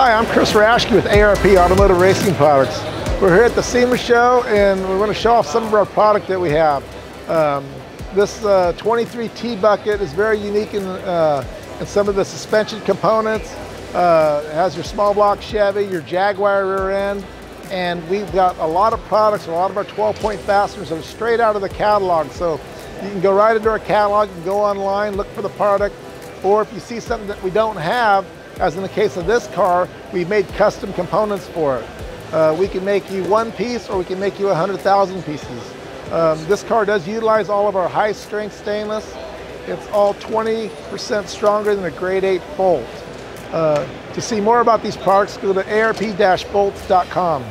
Hi, I'm Chris Raschke with ARP Automotive Racing Products. We're here at the SEMA show and we want to show off some of our product that we have. Um, this uh, 23T bucket is very unique in, uh, in some of the suspension components. Uh, it has your small block Chevy, your Jaguar rear end, and we've got a lot of products, a lot of our 12 point fasteners are straight out of the catalog. So you can go right into our catalog, can go online, look for the product, or if you see something that we don't have, as in the case of this car, we made custom components for it. Uh, we can make you one piece or we can make you 100,000 pieces. Um, this car does utilize all of our high strength stainless. It's all 20% stronger than a grade 8 bolt. Uh, to see more about these products, go to arp-bolts.com.